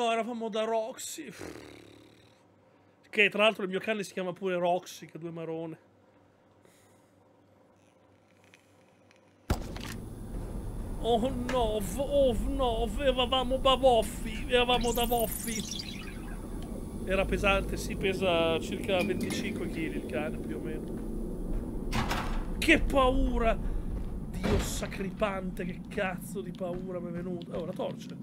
no, eravamo da Roxy. Che tra l'altro il mio cane si chiama pure Roxy, che due marone. Oh no, oh no, eravamo da Voffi, eravamo da Voffi. Era pesante, si pesa circa 25 kg il cane più o meno. Che paura! Dio sacripante, che cazzo di paura mi è venuta. Oh, la torcia.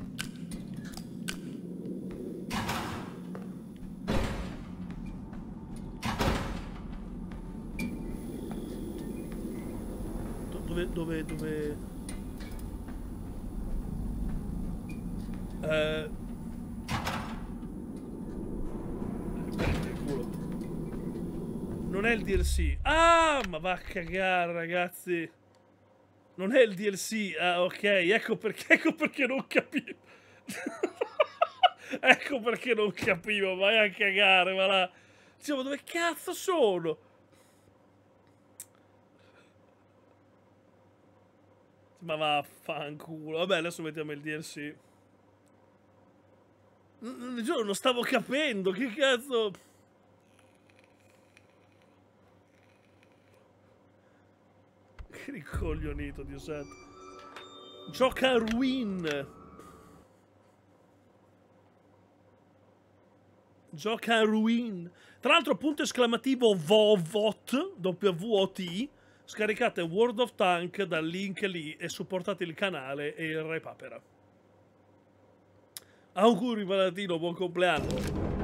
Dove, dove. Eh... Non è il DLC. Ah, ma va a cagare, ragazzi. Non è il DLC. Ah, ok. Ecco perché, ecco perché non capivo. ecco perché non capivo. Vai a cagare, ma là. Diciamo, dove cazzo sono? Ma vaffanculo. Vabbè, adesso mettiamo il DLC. Giuro, non stavo capendo. Che cazzo... Che ricoglionito, Dio santo. Gioca a Ruin. Gioca a Ruin. Tra l'altro, punto esclamativo VOVOT, W-O-T. Scaricate World of Tank dal link lì e supportate il canale e il Re Papera. Auguri Palatino, buon compleanno.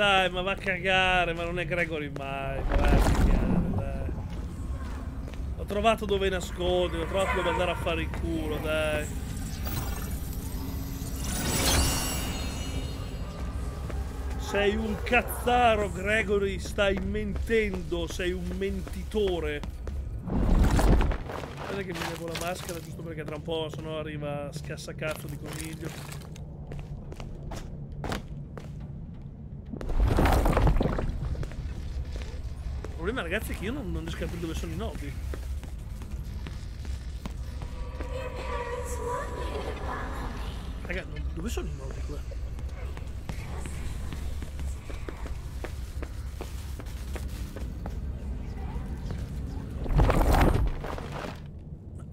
Dai, ma va a cagare, ma non è Gregory mai. Ma va a cagare, dai. Ho trovato dove nascondere, ho trovato dove andare a fare il culo, dai. Sei un cazzaro, Gregory, stai mentendo, sei un mentitore. Guarda che mi levo la maschera giusto perché tra un po' se no arriva scassa-cazzo di coniglio. Problema ragazzi è che io non, non riesco a capire dove sono i nodi. Raga, dove sono i nodi qua?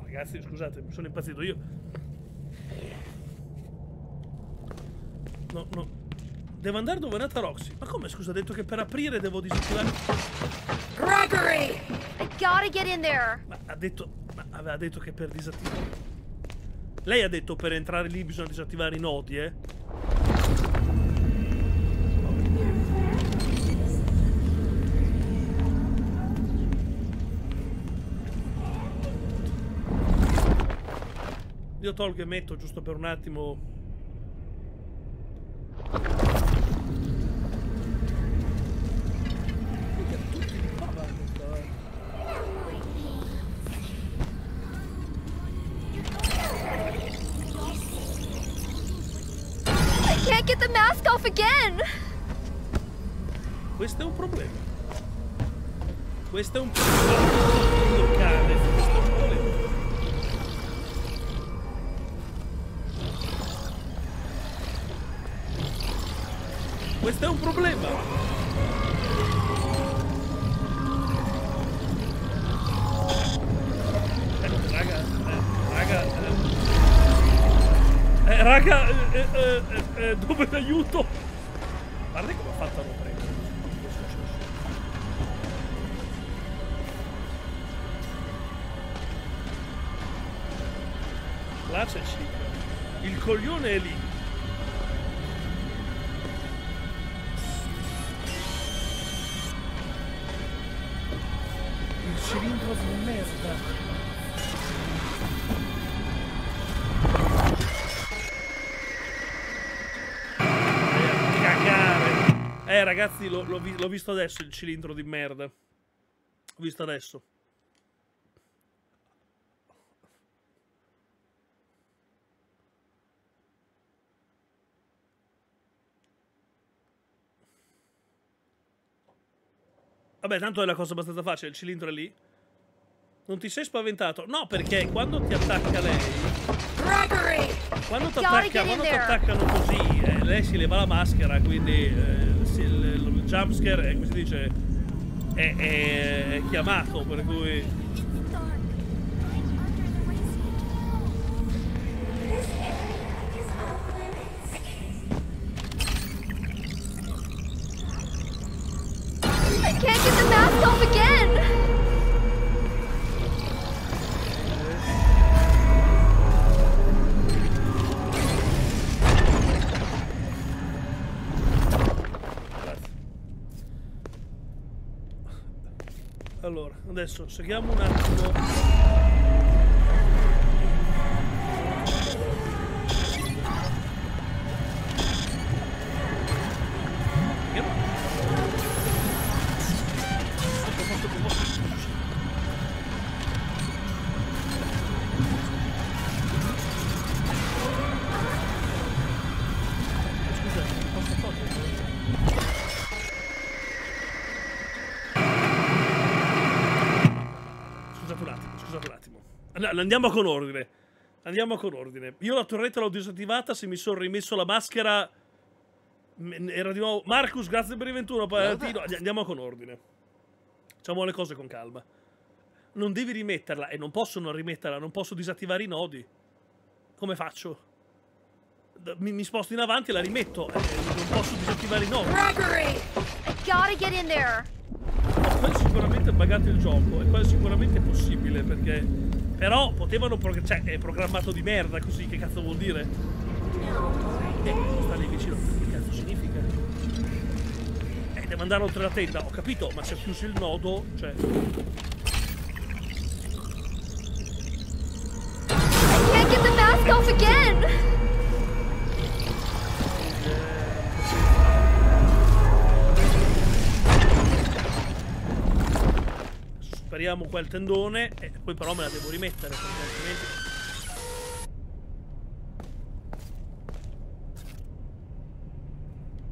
Ragazzi, scusate, mi sono impazzito io. No, no. Devo andare dove è nata Roxy. Ma come, scusa, ha detto che per aprire devo disattivare... Gregory! I gotta get in there. Ma ha detto... Ma aveva detto che per disattivare... Lei ha detto per entrare lì bisogna disattivare i nodi, eh? Io tolgo e metto giusto per un attimo. Raga, eh, eh. Eh, eh, dove l'aiuto? Guarda come ha fatto a rompere. È successo? Là c'è Chic. Il coglione è lì. Il cilindro di merda. Eh ragazzi, l'ho, vi- visto adesso il cilindro di merda. L'ho visto adesso. Vabbè, tanto è una cosa abbastanza facile, il cilindro è lì. Non ti sei spaventato? No, perché quando ti attacca lei, quando ti attacca, quando attaccano così, eh, lei si leva la maschera, quindi eh, jumpscare, è, come si dice, è, è- è chiamato, per cui... I can't Allora, adesso seguiamo un attimo. Andiamo con ordine. Andiamo con ordine. Io la torretta l'ho disattivata, se mi sono rimesso la maschera... Era di nuovo... Marcus, grazie per il 21. Palatino. Andi- Andiamo con ordine. Facciamo le cose con calma. Non devi rimetterla e non posso non rimetterla, non posso disattivare i nodi. Come faccio? Mi, mi sposto in avanti e la rimetto. eh, non posso disattivare i nodi. Gregory! Gotta get in there! Poi sicuramente buggato il gioco e sicuramente è possibile perché però potevano prog- cioè è programmato di merda così che cazzo vuol dire? Eh sta lì vicino. Che cazzo significa? Eh devo andare oltre la tenda. Ho capito ma se ho chiuso il nodo cioè. Can't get the mask off again! Speriamo qua il tendone e poi però me la devo rimettere perché altrimenti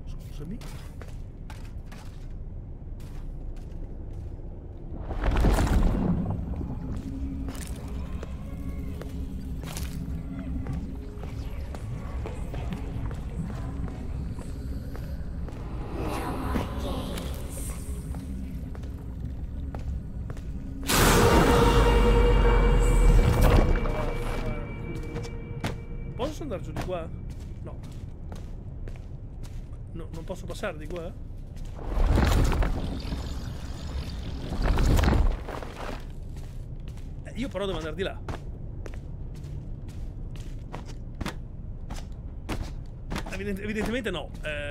scusami giù di qua? No. No, non posso passare di qua? Eh, io però devo andare di là. Evident- evidentemente no. Eh...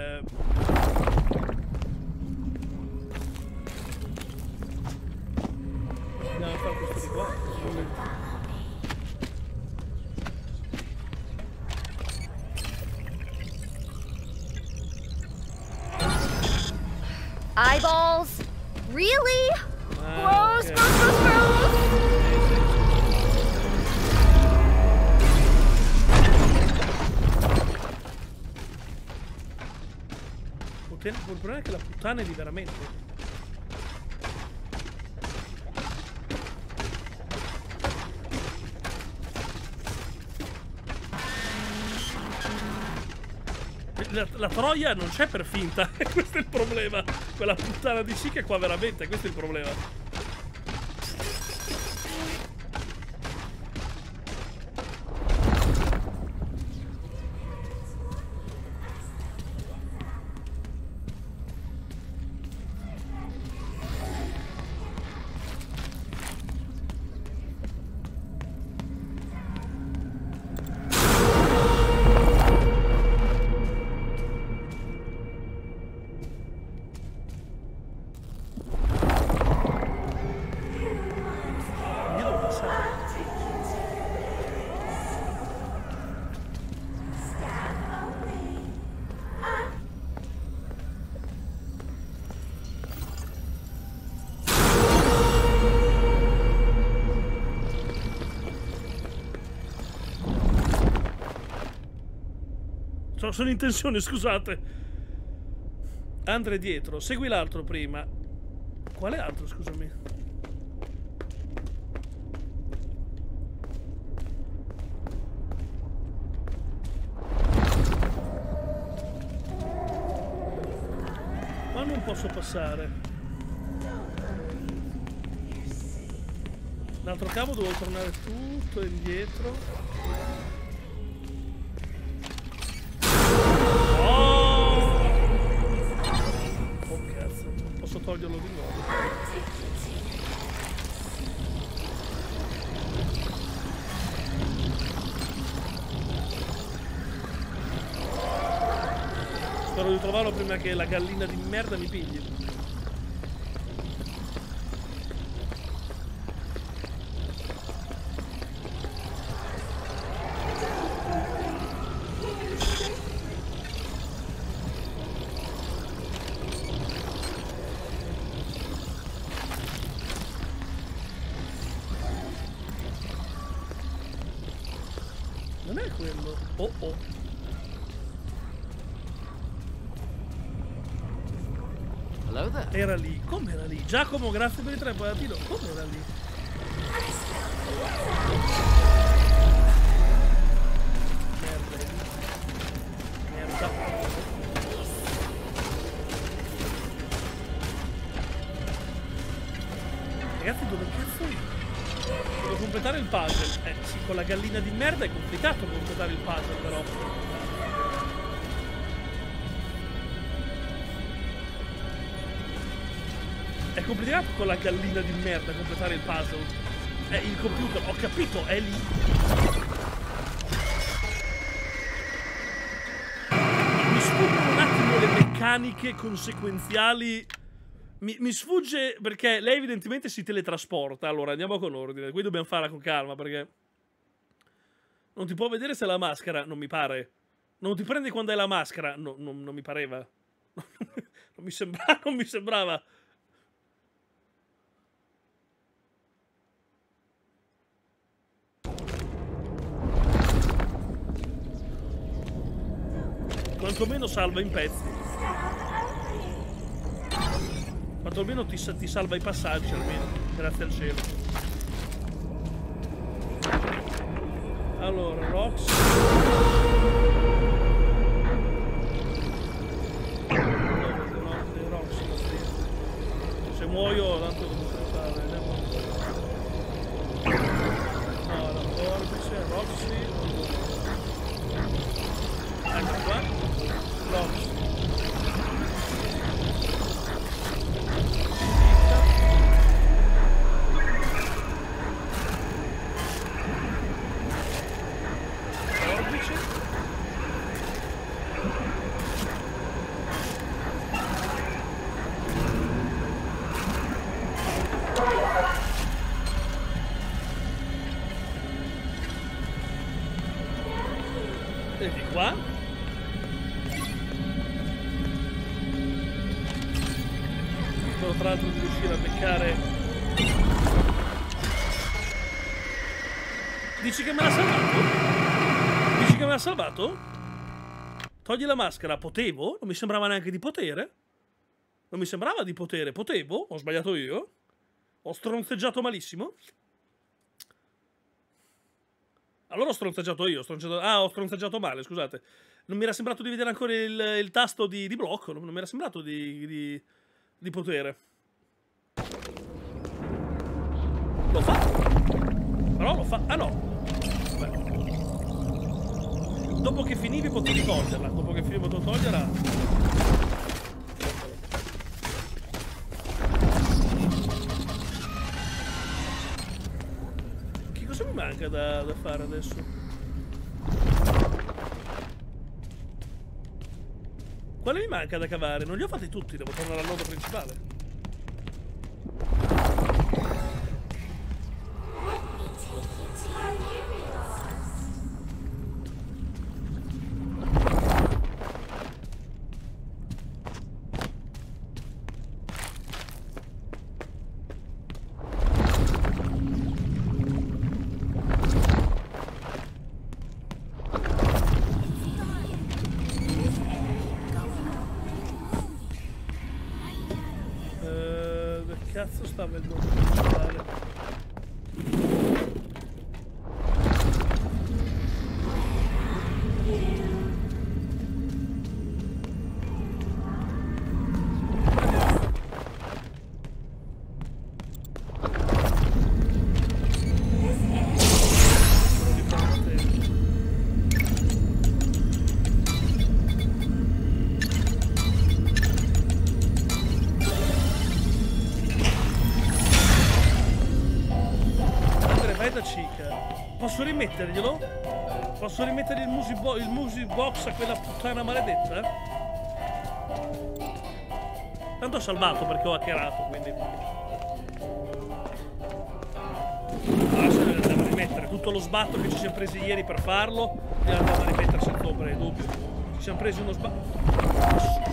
di veramente. La, la troia non c'è per finta, questo è il problema. Quella puttana di sì che qua veramente, questo è il problema. So- sono in tensione, scusate. Andre dietro. Segui l'altro prima. Quale altro, scusami? Ma non posso passare. L'altro cavo devo tornare tutto indietro. Prima che la gallina di merda mi pigli. Giacomo, grazie per i tre patatino. Come era lì? Merda. Merda. Ragazzi, dove cazzo è? Devo completare il puzzle. Eh sì, con la gallina di merda è È complicato con la gallina di merda completare il puzzle. È il computer, ho capito, è lì. Mi sfuggono un attimo le meccaniche conseguenziali. Mi, mi sfugge perché lei evidentemente si teletrasporta. Allora andiamo con ordine. Qui dobbiamo farla con calma perché. Non ti può vedere se ha la maschera, non mi pare. Non ti prende quando hai la maschera, no, non- non mi pareva. non, mi sembra- non mi sembrava. Quantomeno salva in pezzi. Quantomeno ti, ti salva i passaggi almeno. Grazie al cielo. Allora, Rox? Se muoio, salvato? Togli la maschera, potevo? Non mi sembrava neanche di potere. Non mi sembrava di potere. Potevo? Ho sbagliato io? Ho stronzeggiato malissimo? Allora ho stronzeggiato io. ho stronzeggiato- Ah, ho stronzeggiato male, scusate. Non mi era sembrato di vedere ancora il, il tasto di, di blocco. Non mi era sembrato di, di, di potere. Lo fa. Però lo fa. Ah no. Beh. Dopo che finivi potevi toglierla. Dopo che finivi potevo toglierla. Che cosa mi manca da, da fare adesso? Quale mi manca da cavare? Non li ho fatti tutti, devo tornare al nodo principale. Posso rimetterglielo? Posso rimettergli il music, il music box a quella puttana maledetta? Tanto ho salvato perché ho hackerato, quindi... Adesso ne andiamo a rimettere tutto lo sbatto che ci siamo presi ieri per farlo e andiamo a rimettere senza ombra di dubbio. Ci siamo presi uno sbatto...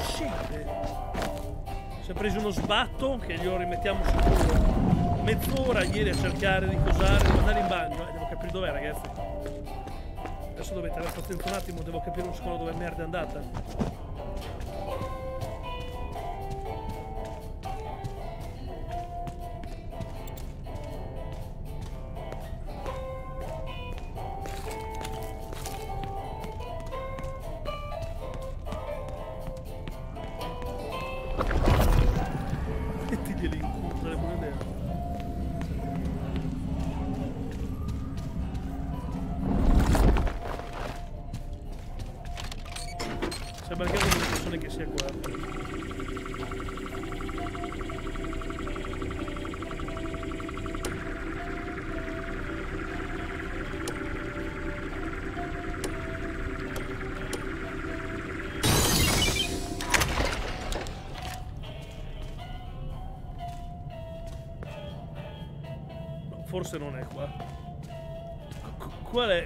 Ci siamo presi uno sbatto che glielo rimettiamo sicuro mezz'ora ieri a cercare di cosare, devo andare in bagno, eh, capire dov'è ragazzi. Adesso dovete restare attento un attimo, devo capire un secondo dove merda è andata.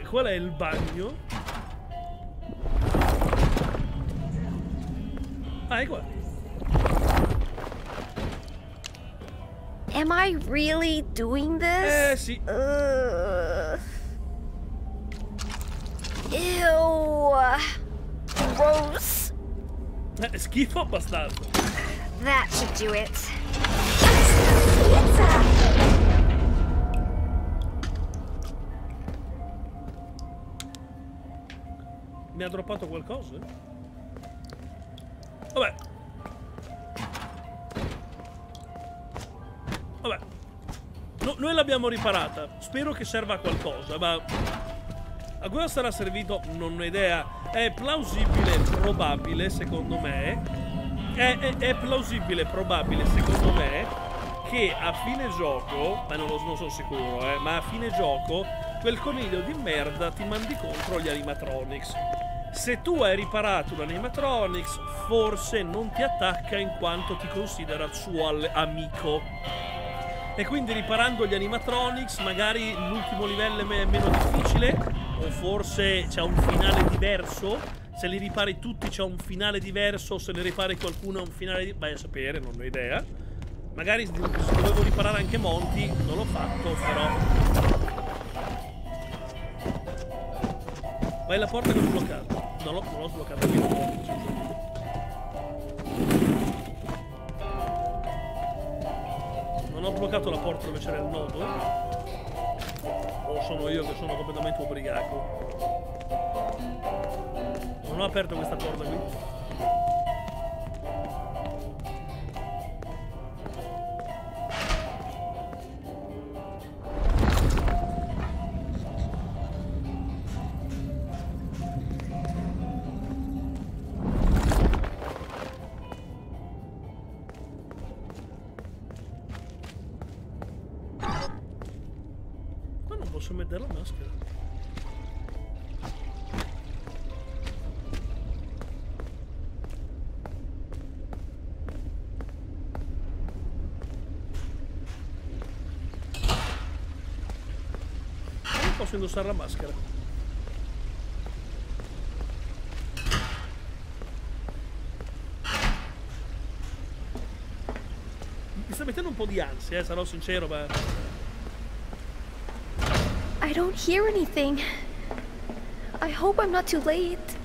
Qual è, il bagno? Ah, è qua. Am I really doing Eh this? sì. Ugh. Ew. Gross. Eh, schifo abbastanza. That should do it. Mi ha droppato qualcosa? Vabbè. Vabbè. No- noi l'abbiamo riparata. Spero che serva a qualcosa, ma... A cosa sarà servito? Non ho idea. È plausibile, probabile, secondo me. È, è- è plausibile, probabile, secondo me, che a fine gioco, ma non, lo, non sono sicuro, eh, ma a fine gioco, quel coniglio di merda ti mandi contro gli animatronics. Se tu hai riparato un animatronics, forse non ti attacca in quanto ti considera il suo amico. E quindi riparando gli animatronics, magari l'ultimo livello è me- meno difficile, o forse c'è un finale diverso. Se li ripari tutti c'è un finale diverso, se ne ripari qualcuno è un finale di... Vai a sapere, non ho idea. Magari se dovevo riparare anche Monty, non l'ho fatto, però... Vai alla porta che ho sbloccato. No, no, non l'ho sbloccato. qui, Non ho bloccato la porta dove c'era il nodo. O sono io che sono completamente ubriaco. Non ho aperto questa porta qui. Mettere la maschera. Non posso indossare la maschera. Mi sta mettendo un po' di ansia, eh, sarò sincero, ma... I don't hear anything. I hope I'm not too late.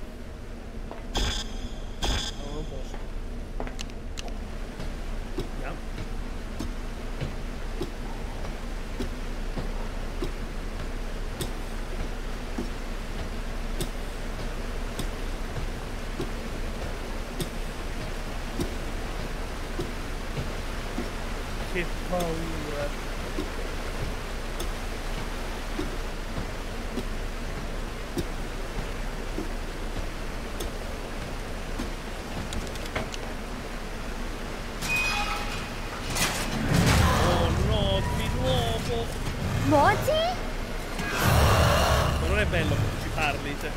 Ci parli, cioè.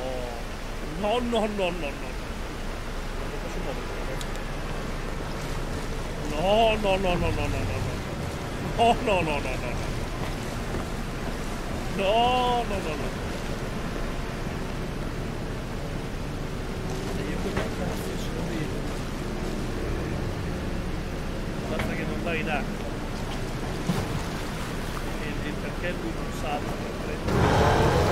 Oh. No, no, no, no, no. Non lo posso muovere. No, no, no, no, no, no, no, no. No, no, no, no, no, no. No, no, no, no. E io come cazzo sono vivo? Basta che non vai in acqua. E, e perché lui non salta per prendere?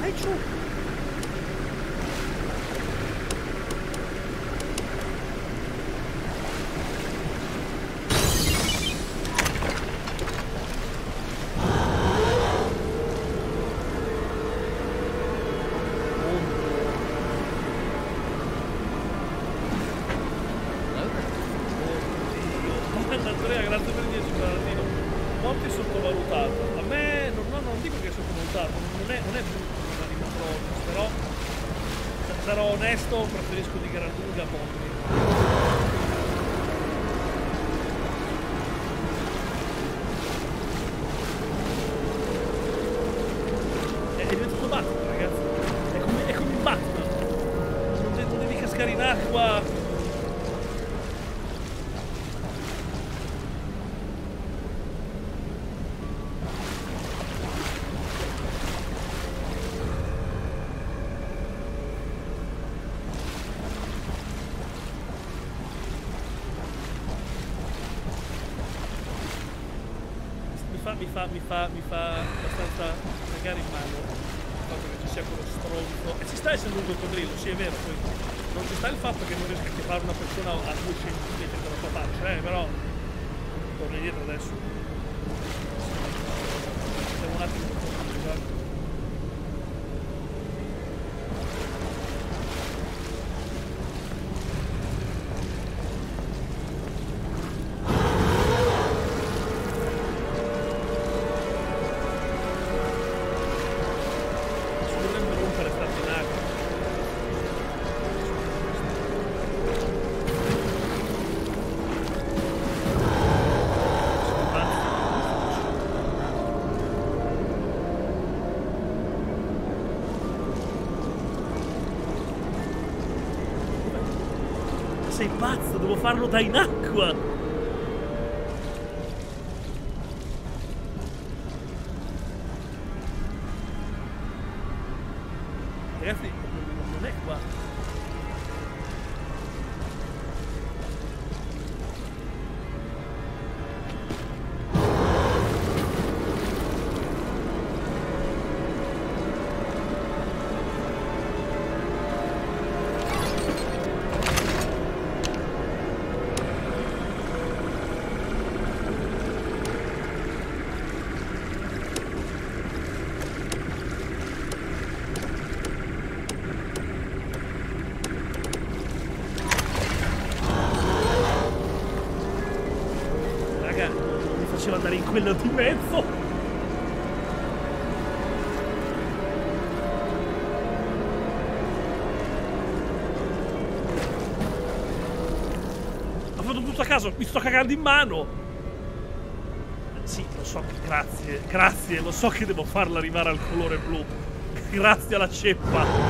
Dai giù! Hello there. Oddio. Andrea, grazie per il 10 Valentino. Monti sottovalutato. A me non, no, non dico che è sottovalutato, non è, non è brutto un animatronics, però se sarò onesto preferisco di gran lunga Monti. È, è diventato Batman, ragazzi. È come, è come Batman. Non, cascare in acqua. mi fa, mi fa, mi fa, mi fa abbastanza cagare in mano il fatto che ci sia quello stronzo. E ci sta essendo un coccodrillo, sì è vero, poi non ci sta il fatto che non riesca a chiamare una persona a due centimetri dalla sua faccia, eh, però torna indietro adesso. Pazzo, devo farlo quello di mezzo. Ho fatto tutto a caso, mi sto cagando in mano. Sì, lo so grazie, grazie, lo so che devo farla arrivare al colore blu. Grazie alla ceppa.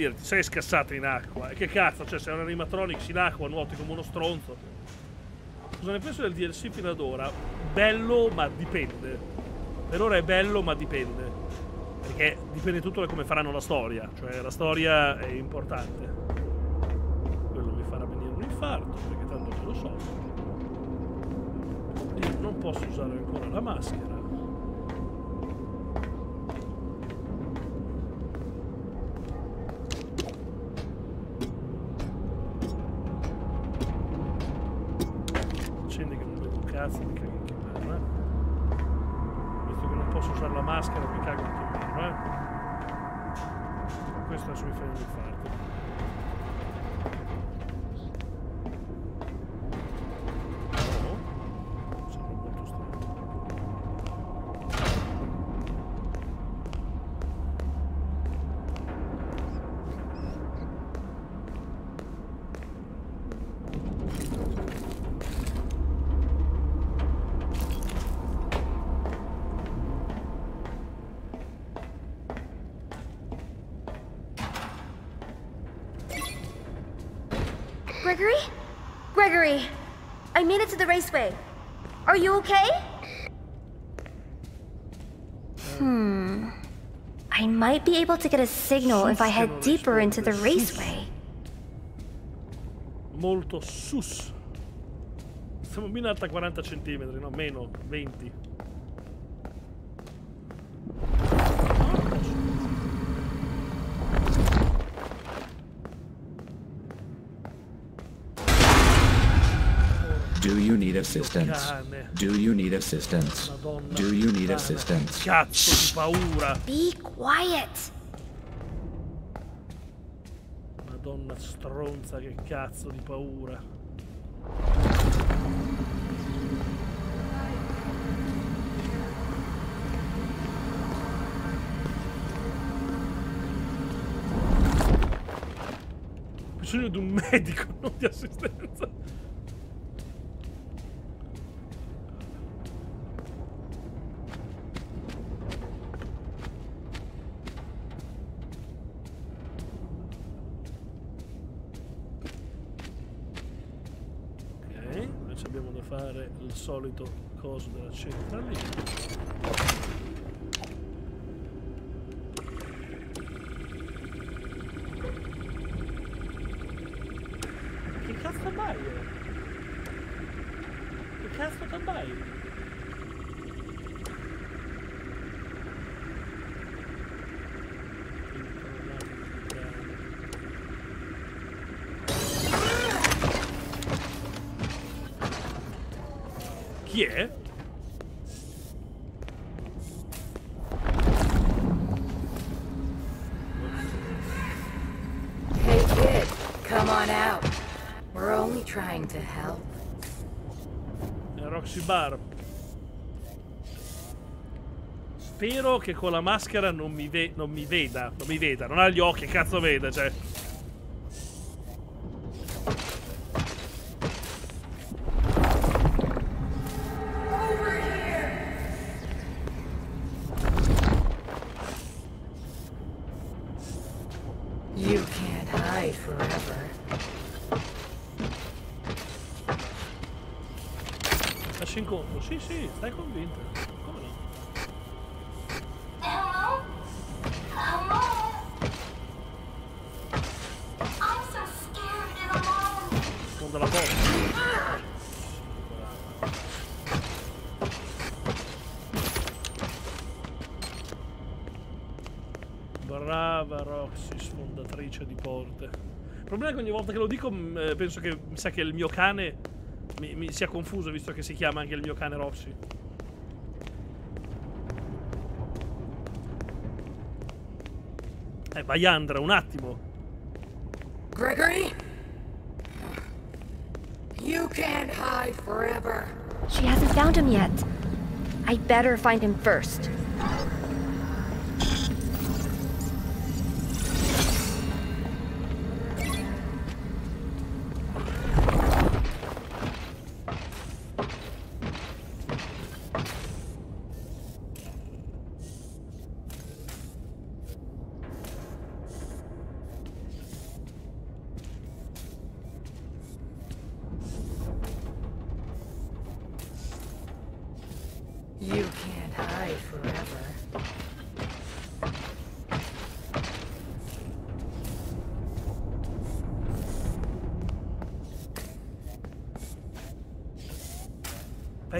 Volevo ben dire, ti sei scassato in acqua. E che cazzo, cioè sei un animatronics in acqua, nuoti come uno stronzo. Cosa ne penso del DLC fino ad ora? Bello, ma dipende. Per ora è bello, ma dipende. Perché dipende tutto da come faranno la storia. Cioè, la storia è importante. Quello mi farà venire un infarto, perché tanto te lo so. Io non posso usare ancora la maschera. The raceway. Are you okay? Hmm. I might be able to get a signal if I head deeper into the raceway. Molto sus. Siamo in alta 40 centimetri, no? Meno 20. Assistance? Do you need assistance? Madonna. Do you need puttana. assistance? Cazzo di paura. Be quiet. Madonna stronza, che cazzo di paura. Ho bisogno di un medico, non di assistenza. Ok, invece abbiamo da fare il solito coso della centralina. Che cazzo vai? Che cazzo ti vai? Chi è? Hey kid, come on out. We're only trying to help. È Roxy Bar. Spero che con la maschera non mi, non mi veda. Non mi veda. Non ha gli occhi, cazzo vede, cioè. Problema è che ogni volta che lo dico mh, eh, penso che mi sa che il mio cane mi, mi sia confuso visto che si chiama anche il mio cane Roxy. Eh, vai Andra, un attimo. Gregory? You can't hide forever. She hasn't found him yet. I better find him first.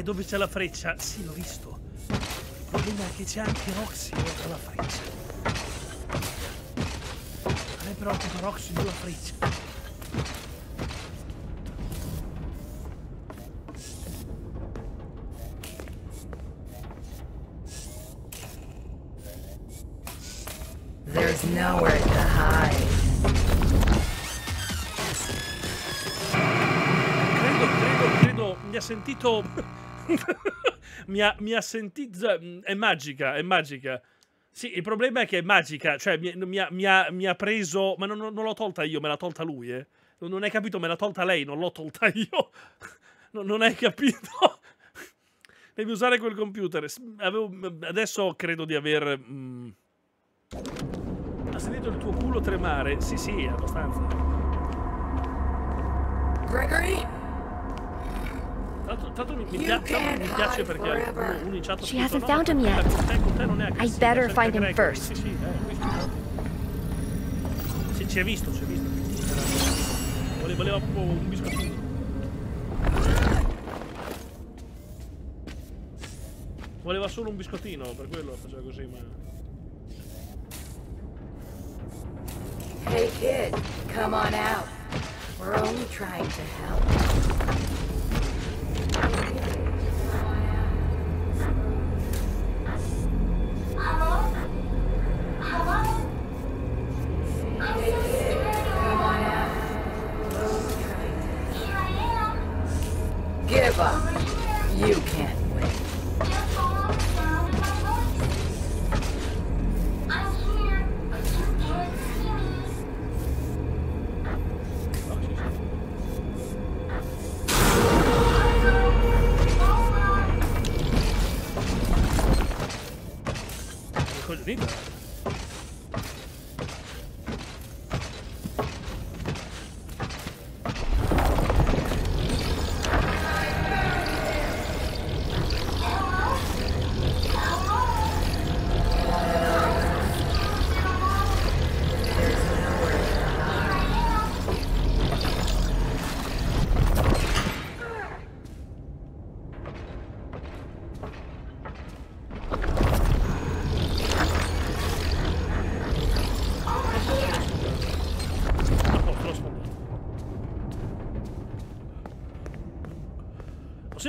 È dove c'è la freccia? Sì, l'ho visto. Il problema è che c'è anche Roxy oltre la freccia. A me preoccupa Roxy non la freccia. There's nowhere to hide. Credo, credo, credo, mi ha sentito... mi, ha, mi ha sentito... È magica, è magica. Sì, il problema è che è magica, cioè mi, mi ha, mi ha- mi ha preso... Ma non, non l'ho tolta io, me l'ha tolta lui, eh. Non, hai capito, me l'ha tolta lei, non l'ho tolta io. non, non hai capito? Devi usare quel computer. Avevo- adesso credo di aver... mm, Ha sentito il tuo culo tremare? Sì, sì, abbastanza. Gregory? L'altro mi, mi mi piace perché forever. uno, uno in chat ha She hasn't "No, found ma him yet. I better find him Gregory." first. Sì, sì, eh. Sì, ci hai visto, ci hai visto. Voleva, voleva proprio un biscottino. Voleva solo un biscottino, per quello faceva così, ma... Hey kid, come on out. We're only trying to help. Thank you.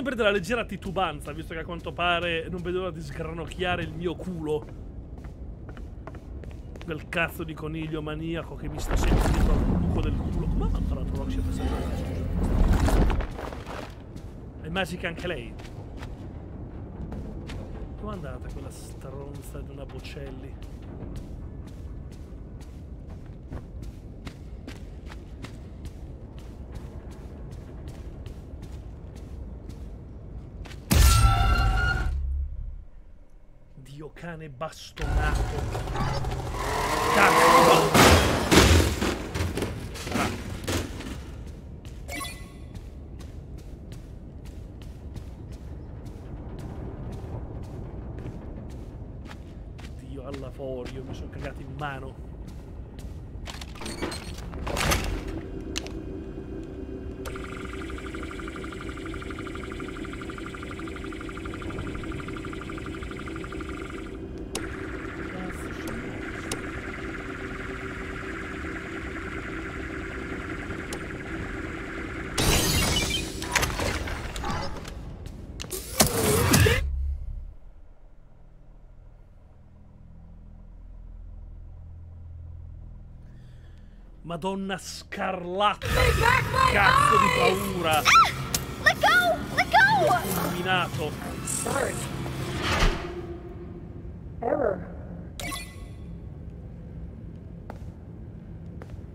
Sempre della leggera titubanza, visto che a quanto pare non vedo l'ora di sgranocchiare il mio culo. Quel cazzo di coniglio maniaco che mi sta sempre dietro al buco del culo. Come ha abbandanato Roxy a passare? È magica anche lei. Come è andata quella stronza di una Bocelli? Dio cane bastonato. Cazzo! Dio alla forio, mi sono cagato in mano. Madonna scarlatta! Cazzo di paura! Let go! Let go! Illuminato!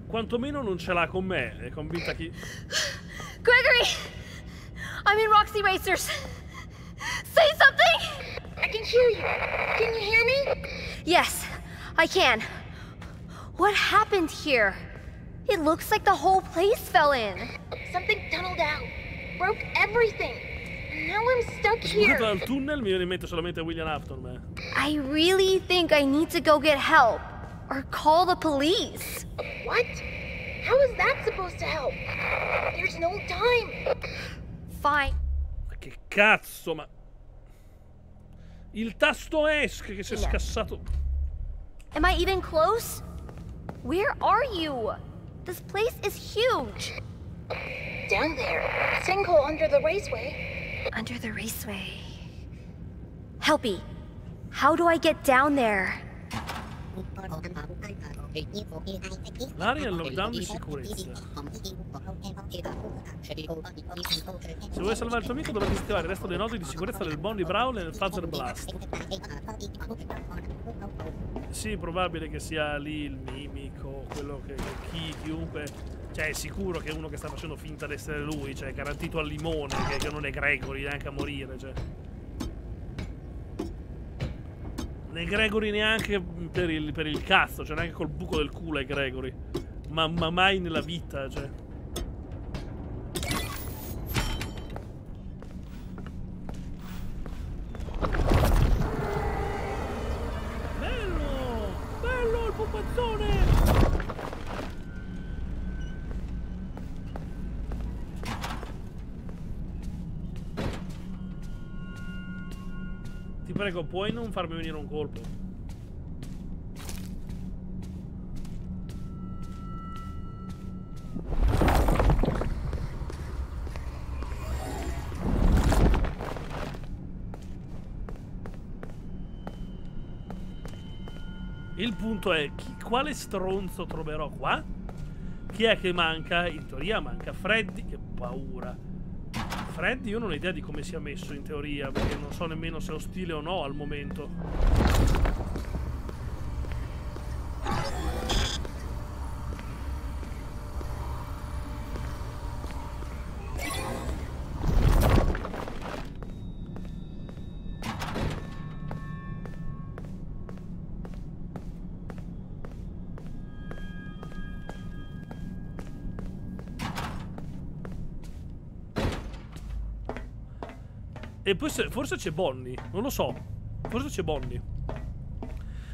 Quantomeno non ce l'ha con me, è convinta che... Gregory! I'm in Roxy Racers. Say something! I can hear you. Can you hear me? Yes, I can. What happened here? It looks like the whole place fell in. Something tunneled out. Broke everything. Now I'm stuck Sbucato here. dal tunnel mi viene in mente solamente William Afton, ma... I really think I need to go get help. Or call the police. What? How is that supposed to help? There's no time. Fine. Ma Che cazzo, ma... Il tasto ESC che si è No. scassato. Am I even close? Where are you? This place is huge. Down there. Sinkhole under the raceway. Under the raceway. Helpy, how do I get down there? L'area è lockdown di sicurezza. Se vuoi salvare il tuo amico dovresti attivare il resto dei nodi di sicurezza del Bonnie Brown e del Phaser Blast. Sì, probabile che sia lì il mimico, quello che, chi, chiunque. Cioè, è sicuro che è uno che sta facendo finta di essere lui, cioè, garantito al limone, che, che non è Gregory neanche a morire, cioè. Né Gregory neanche per il, per il cazzo, cioè neanche col buco del culo è Gregory. Ma, ma mai nella vita, cioè. Bello! Bello il pupazzone! Ti prego, puoi non farmi venire un colpo? Punto è chi, quale stronzo troverò qua? Chi è che manca? In teoria manca Freddy, che paura. Freddy io non ho idea di come sia messo in teoria, perché non so nemmeno se è ostile o no al momento. E poi se- forse c'è Bonnie, non lo so. Forse c'è Bonnie.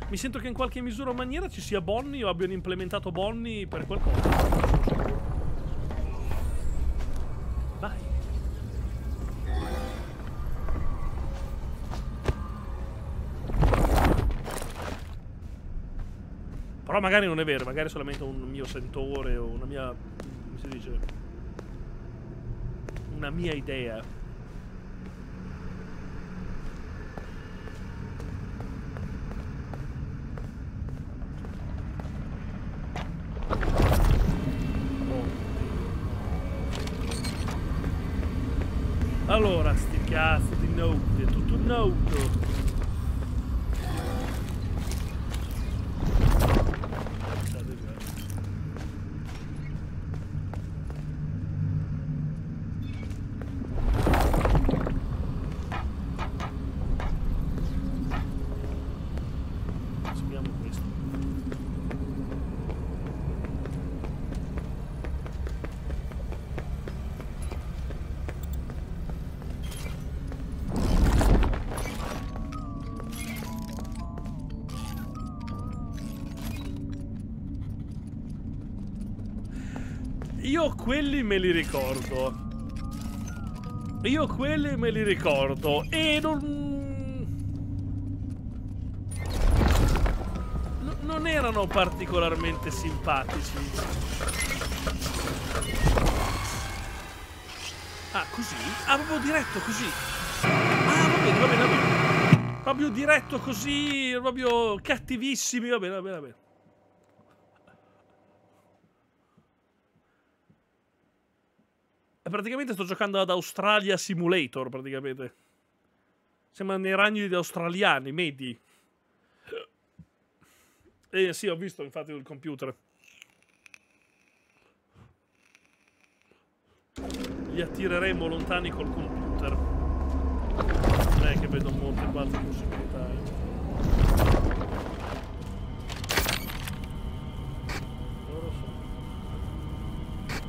Mi sento che in qualche misura o maniera ci sia Bonnie o abbiano implementato Bonnie per qualcosa. Vai. Però magari non è vero, magari è solamente un mio sentore o una mia... come si dice? Una mia idea. Allora, sti cazzo di note, è tutto note. Quelli me li ricordo. Io quelli me li ricordo. E non... no- non erano particolarmente simpatici. Ah, così? Ah, proprio diretto così. Ah, va bene, va bene, va bene. Proprio diretto così, proprio cattivissimi. Va bene, va bene, va bene. Praticamente sto giocando ad Australia Simulator, praticamente. Siamo nei ragni australiani, medi. Eh sì, ho visto infatti il computer. Li attireremo lontani col computer. Non è che vedo molte altre possibilità. eh.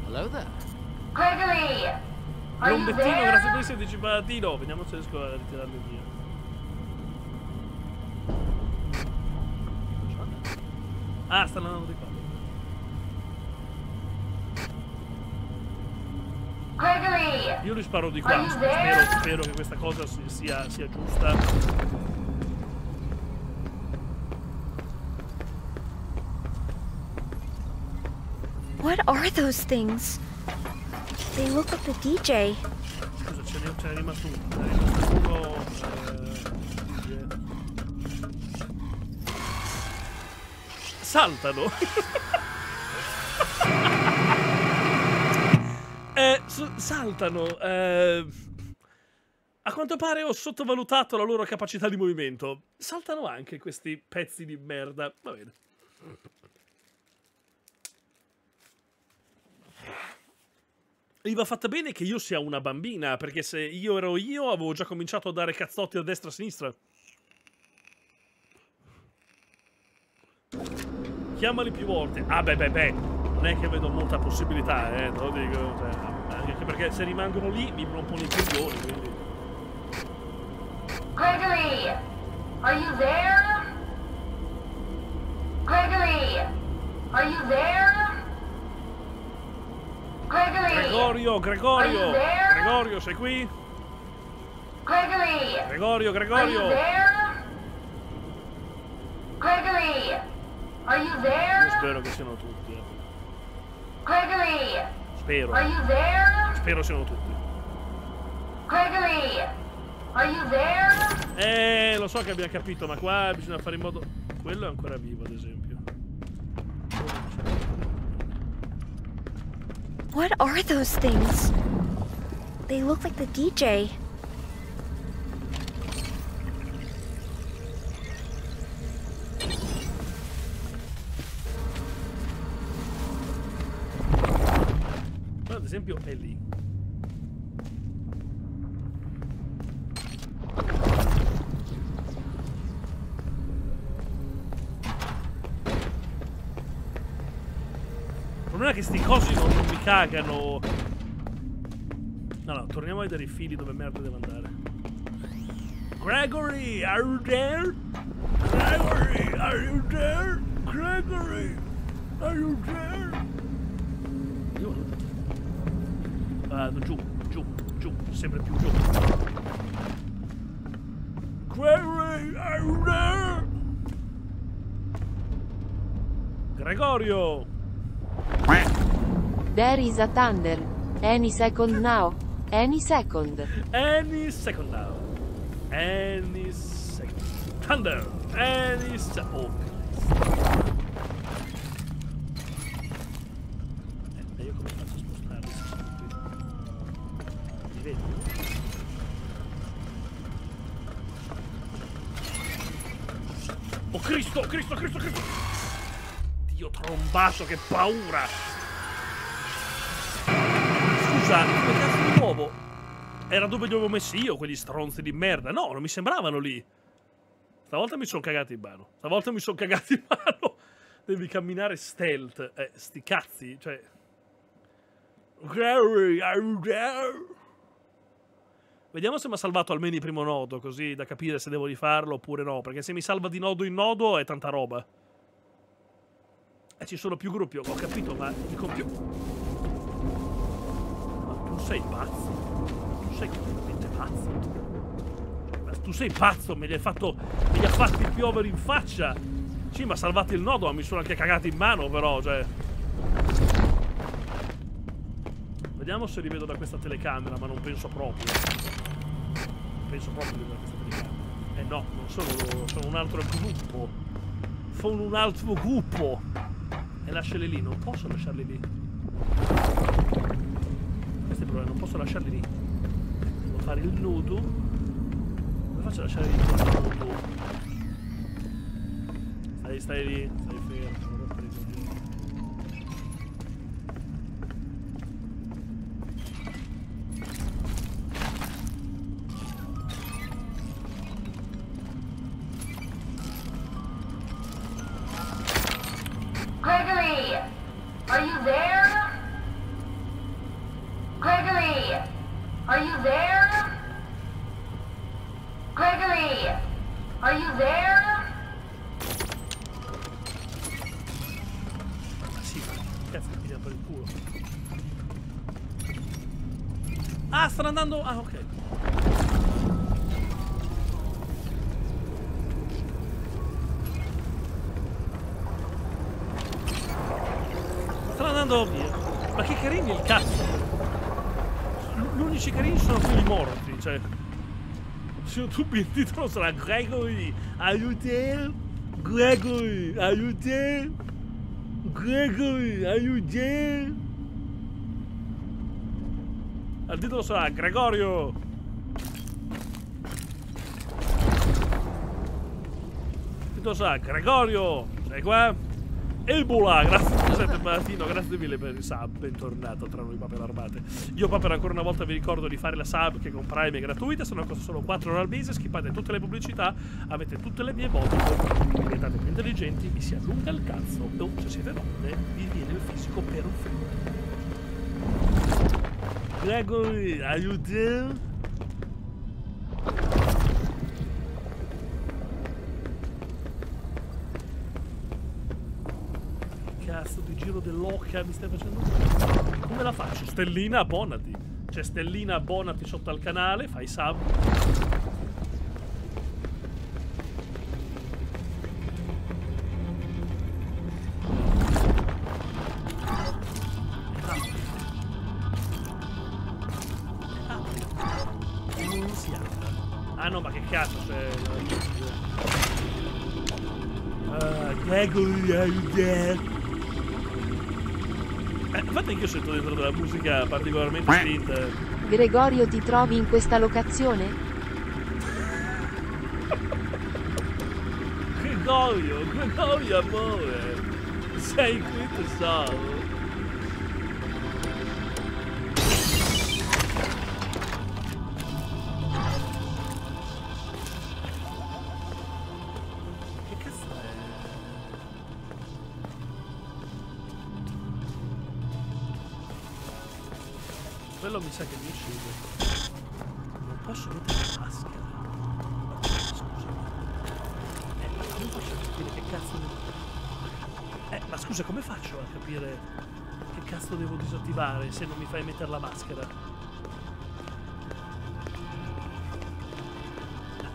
Hello there. Gregory! There? grazie per il 16 patatino. Vediamo se riesco a ritirarli via. Ah, stanno andando di qua. Gregory! Io li sparo di qua, spero, spero che questa cosa si- sia, sia giusta. What are those things? They look like the DJ. Scusa, ce n'è, ce n'è rimasto uno. N'è rimasto uno. eh, Saltano. eh, saltano. eh, A quanto pare ho sottovalutato la loro capacità di movimento. Saltano anche questi pezzi di merda. Va bene. Gli va fatta bene che io sia una bambina, perché se io ero io avevo già cominciato a dare cazzotti a destra e a sinistra. Chiamali più volte. Ah beh beh beh, non è che vedo molta possibilità, eh, te lo dico. Cioè, anche perché se rimangono lì mi rompono i coglioni, quindi... Gregory! Are you there? Gregory! Are you there? Gregory! Gregorio, Gregorio! Gregorio, sei qui? Gregory! Gregorio, Gregorio! Gregory! Are you Io there? spero che siano tutti, eh. Gregory! Spero. Are you there? Spero siano tutti. Gregory! Are you there? Eh, lo so che abbiamo capito, ma qua bisogna fare in modo... Quello è ancora vivo, ad esempio. What are those things? They look like the DJ. Ad esempio, è lì. Il problema è che sti cosi non, cagano. No, no, torniamo a vedere i fili dove merda devo andare. Gregory, are you there? Gregory, are you there? Gregory, are you there? Io vado giù, giù, giù, sempre più giù. Gregory, are you there? Gregorio! There is a thunder. Any second now. Any second. Any second now. Any second. Thunder! Any second. Oh, eh, io come faccio a spostarli se sono vedi? Oh Cristo, Cristo, Cristo, Cristo! Dio trombato, che paura! Scusa, come cazzo di nuovo? Era dove li avevo messi io, quegli stronzi di merda. No, non mi sembravano lì. Stavolta mi sono cagati in mano. Stavolta mi sono cagati in mano. Devi camminare stealth. Eh, sti cazzi, cioè... Vediamo se mi ha salvato almeno il primo nodo, così da capire se devo rifarlo oppure no. Perché se mi salva di nodo in nodo è tanta roba. E ci sono più gruppi, ho capito, ma il computer... Sei pazzo. Tu sei completamente pazzo. Cioè, ma tu sei pazzo, me li hai fatto. Me li ha fatti piovere in faccia. Sì, ma salvati il nodo, ma mi sono anche cagati in mano, però, cioè. Vediamo se li vedo da questa telecamera, ma non penso proprio. Non penso proprio di vedere questa telecamera. Eh no, non sono loro, sono un altro gruppo. Sono un altro gruppo. E lasciali lì, non posso lasciarli lì. Il problema, non posso lasciarli lì. Devo fare il nudo. Come faccio a lasciare lì il nudo? Stai, stai lì, stai fermo. Gregory! Are you there? Cioè... Se YouTube il titolo sarà Gregory, there? Gregory, there? Gregory, there? Il titolo sarà Gregorio. Il titolo sarà Gregorio. Sei qua? Ebola, grazie Maratino, grazie mille per il sub, bentornato tra noi papere armate. Io papera ancora una volta vi ricordo di fare la sub che con Prime è gratuita, se no costa solo 4 euro al mese, skippate tutte le pubblicità, avete tutte le mie voci, diventate più intelligenti, vi si allunga il cazzo o se siete donne vi viene il fisico per un film. Gregory, are you there? Dell'occa mi stai facendo? Come la faccio? Stellina, abbonati. C'è Stellina, abbonati sotto al canale, fai sub. Ah no, ma che cazzo c'è? Ah, Gregory, are you Eh, infatti anch'io sento dentro della musica particolarmente spinta. Gregorio ti trovi in questa locazione? Gregorio, Gregorio amore, sei qui tesoro. Se non mi fai mettere la maschera? Eh,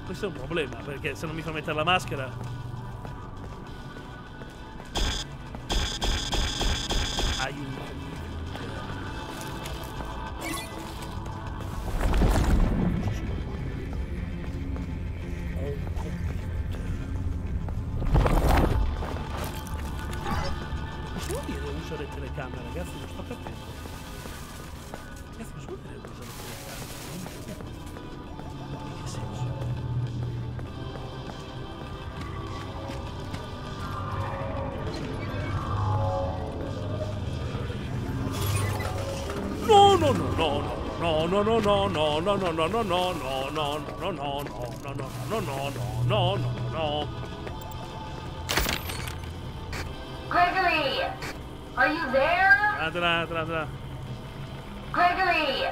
Questo è un problema, perché se non mi fa mettere la maschera... Aiuto. Telecamera, ragazzi? Non sto capendo. No, no, no, no, no, no, no, no, no, no, no, no, no, no, no, no, no, no, no, no. Gregory! Are you there? Gregory!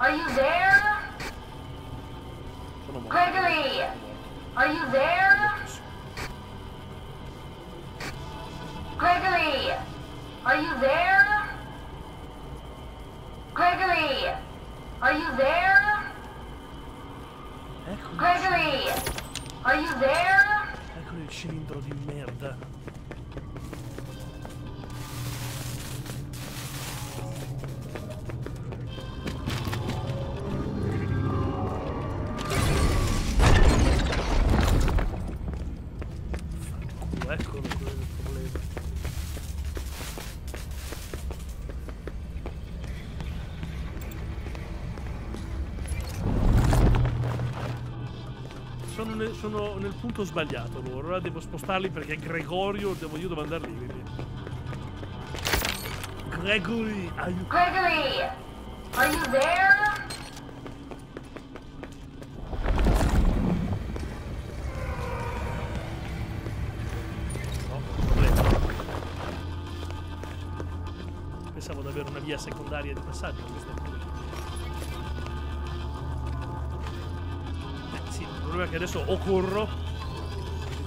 Are you there? Gregory! Are you there? Gregory! Are you there? Punto sbagliato loro, ora devo spostarli perché Gregorio, devo io devo andare lì. quindi. Gregory, aiuto. Gregory! Are you there? No. Pensavo di avere una via secondaria di passaggio, questo è. Eh, il problema è che adesso o corro,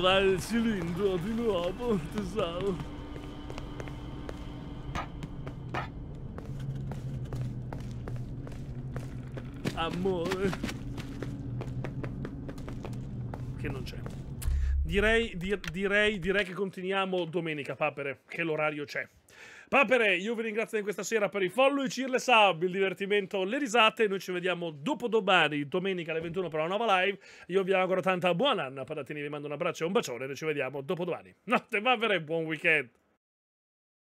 trovare il cilindro di nuovo, tesoro. Amore. Che non c'è. Direi, di- direi, direi che continuiamo domenica, papere, che l'orario c'è. Papere, io vi ringrazio di questa sera per i follow, i cheer, le sub, il divertimento, le risate. Noi ci vediamo dopo domani, domenica alle 21 per una nuova live. Io vi auguro tanta buona anno, patatini, vi mando un abbraccio e un bacione. Noi ci vediamo dopo domani. Notte, papere, buon weekend.